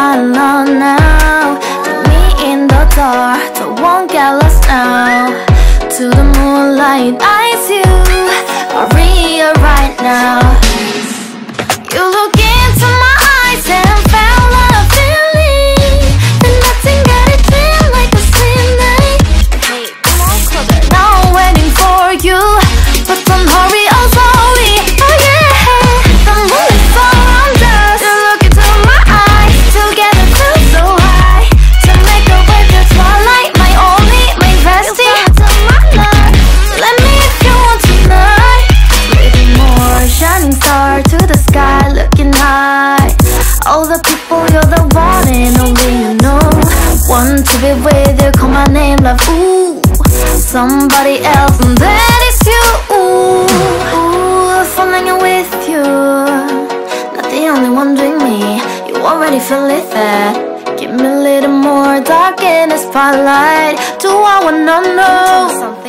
alone now Put me in the dark, don't won't get lost now To the moonlight, I see you Are Maria right now You look into my eyes and found what feeling And nothing got it feel like a sin night Hey, come on, No waiting for you, but don't hurry running only you know. Want to be with you, call my name like ooh Somebody else, and that is you. Ooh, ooh falling with you Not the only one doing me. You already feel it there. Give me a little more dark in the spotlight. Do I wanna know?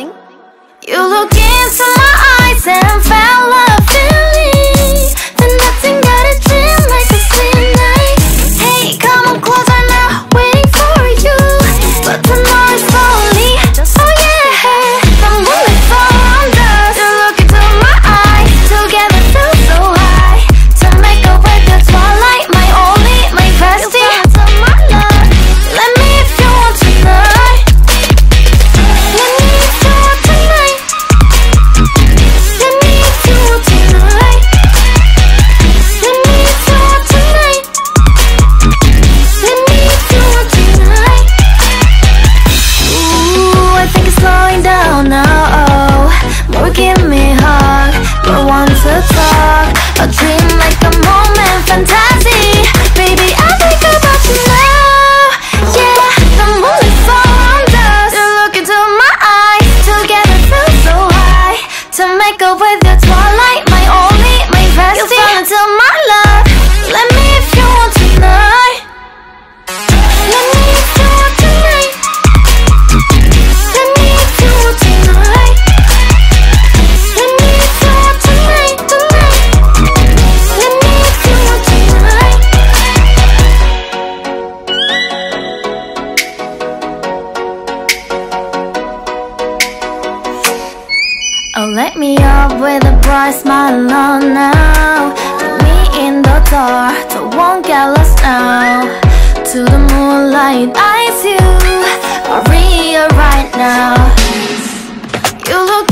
Wake me up with a bright smile on now. Put me in the dark, so won't get lost now To the moonlight, I eyes you, Maria right now. You look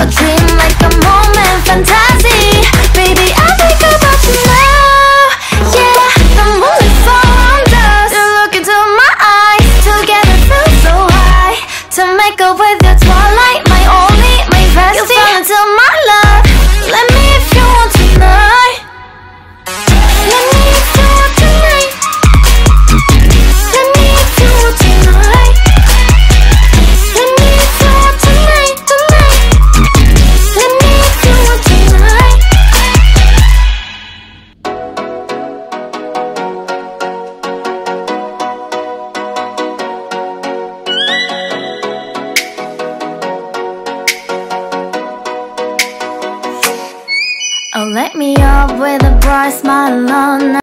A dream like a moment fantastic. I smile on. night